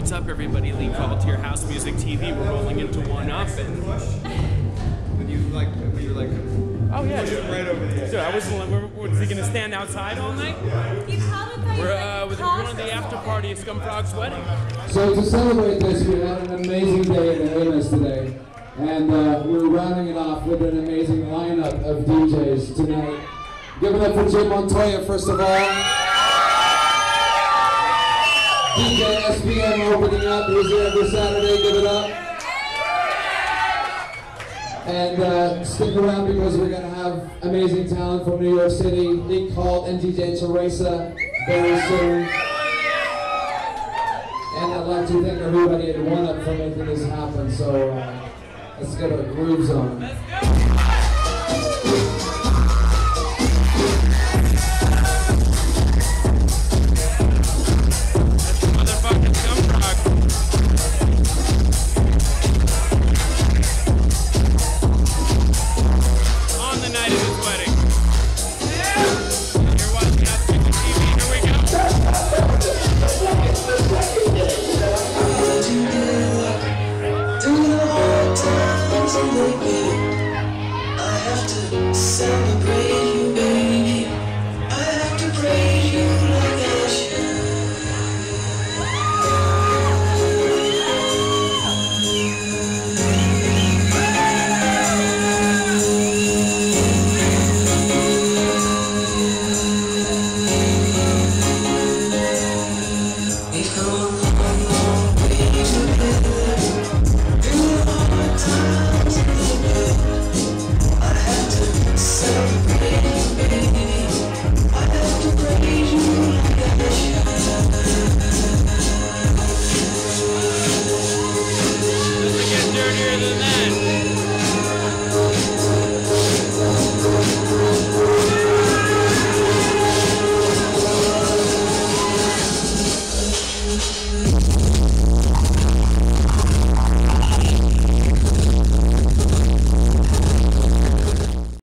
What's up, everybody? Lee Volunteer House Music TV. We're rolling into One Up, and When you like, when you like, oh yeah, dude. right over the edge. Dude, I was. We're, was he gonna stand outside all night? You probably thought We're were uh, we're going to the after party at Scumfrog's wedding. So to celebrate this, we had an amazing day at Amos today, and uh, we're rounding it off with an amazing lineup of DJs tonight. Give it up for Jim Montoya, first of all. DJ SPM opening up. He's here every Saturday. Give it up. And uh, stick around because we're going to have amazing talent from New York City. Nick Holt and DJ Teresa very soon. And I'd like to thank everybody at One Up for making this happen. So uh, let's get our grooves on. Let's go. to the.